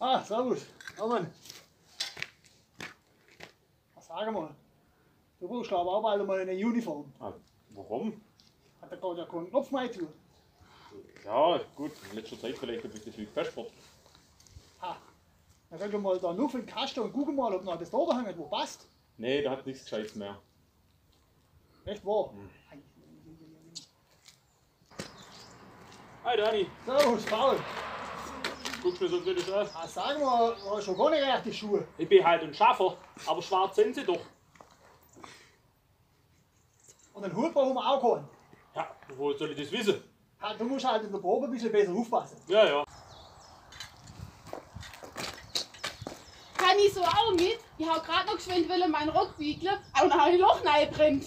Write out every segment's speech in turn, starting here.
Ah, servus. Was sag mal. Du brauchst aber auch bald mal eine Uniform. Ah, warum? Hat der gerade ja keinen Knopf mehr zu. Ja, gut, in letzter Zeit vielleicht ein bisschen viel Festsport. Ha. Dann könnt ihr mal da nur für den Kasten und gucken mal, ob noch das da hängt, wo passt. Nee, da hat nichts Gescheites mehr. Echt wahr? Hi Dani, Servus, Paul. Guckst mir so kritisch an. Ah, sag mal, du hast schon gar nicht recht die Schuhe. Ich bin halt ein Schaffer, aber schwarz sind sie doch. Und den Hut brauchen wir auch keinen. Ja, wo soll ich das wissen? Ha, Du musst halt in der Probe ein bisschen besser aufpassen. Ja, ja. Kann ich so auch mit? Ich hab grad noch geschwind wollen meinen Rock wiegeln, aber dann hab ich Loch reingedrängt.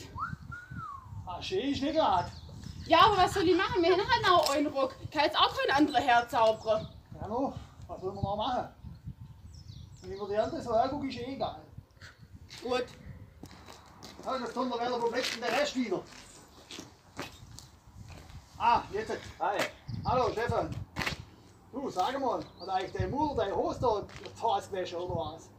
Ah, schön ist nicht gerade. Ja, aber was soll ich machen? Wir haben halt noch einen Rock. Ich kann jetzt auch keinen anderen herzaubern. Ja, no, was soll man noch machen? Wenn ich mir die andere so angucke, ist eh egal. Gut. Ja, das tun wir wieder, wo bleibt denn der Rest wieder? Ah, jetzt. Hi. Hallo, Stefan. Du, sag mal, hat eigentlich deine Mutter deine Hose da Tasse gewaschen oder was?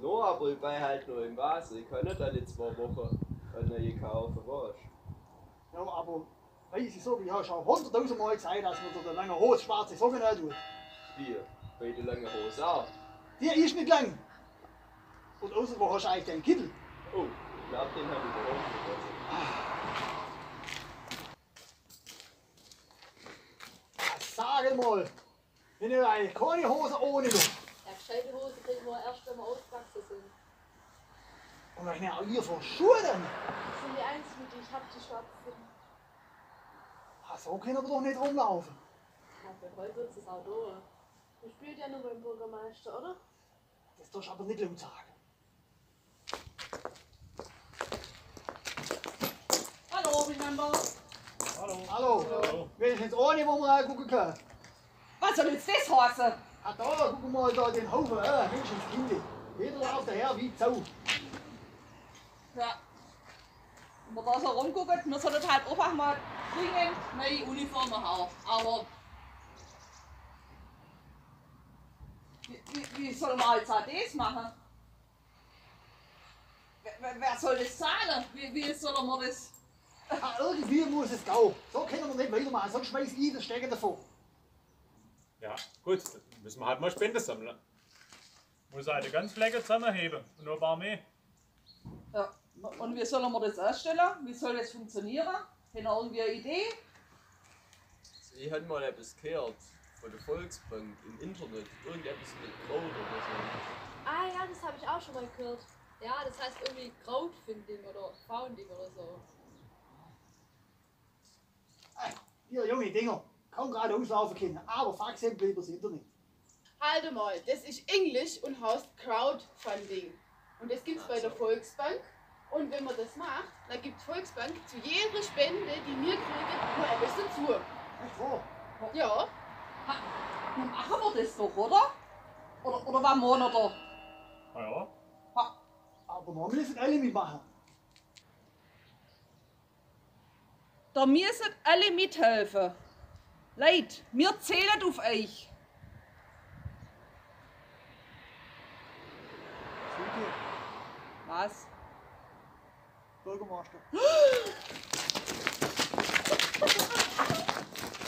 No, aber ich bin halt noch im Wasser. Ich kann nicht alle zwei Wochen eine neue kaufen, weißt Ja, aber weiß ich so, ich habe schon hunderttausend Mal gesagt, dass man da lange Hose schwarze Socken nicht tut. Du? Hier, bei der langen Hose auch. Die ist nicht lang. Und außerdem, wo hast du eigentlich deinen Kittel? Oh, ich glaub, den hab ich überhaupt vergessen. Sag mal, wenn ihr eigentlich keine Hose ohne noch. Ja, gescheite Hose kriegen wir erst, wenn wir ausgewachsen sind. Und was auch ihr für Schuhe denn? Das sind die einzigen, die ich habe, die schwarz sind. Ah, so können wir doch nicht rumlaufen. Ja, für heute ist es auch da. Du spielt ja nur beim Bürgermeister, oder? Das darfst du aber nicht laut sagen. Hallo miteinander. Hallo. Hallo, wer ist jetzt ohne, wo man gucken kann? Was soll jetzt das heißen? Ah, da, guck mal da den Haufen, ah, Menschenskinder. Jeder läuft daher wie Zau. Ja. Wenn man da so rumguckt, wir sollten halt einfach mal dringend neue Uniformen haben. Aber. Wie, wie, soll man jetzt auch das machen? Wer, wer- soll das zahlen? Wie, wie soll man das. Ah, irgendwie muss es gehen. So können wir nicht weitermachen, sonst schmeiß ich das Stecken davor. Ja, gut, dann müssen wir halt mal Spende sammeln. Muss eine ganz Flecke zusammenheben und nur ein paar mehr. Ja. Und wie sollen wir das erstellen? Wie soll das funktionieren? Haben wir irgendwie eine Idee? Ich hab mal etwas gehört von der Volksbank im Internet. Irgendetwas mit Kraut oder so. Ah ja, das habe ich auch schon mal gehört. Ja, das heißt irgendwie Krautfinding oder Founding oder so. Ihr junge Dinger, kaum gerade auslaufen können, aber Faxen das Internet. Halt mal, das ist Englisch und heißt Crowdfunding. Und das gibt's bei der Volksbank. Und wenn man das macht, dann gibt Volksbank zu jeder Spende, die wir kriegen, nur etwas dazu. Echt wahr? Ja, Dann machen wir das doch, oder? Oder, oder was meinen wir Na ja. da? Aber wir müssen alle mitmachen. Da müssen alle mithelfen. Leute, wir zählen auf euch. Silke, Was? Bürgermeister.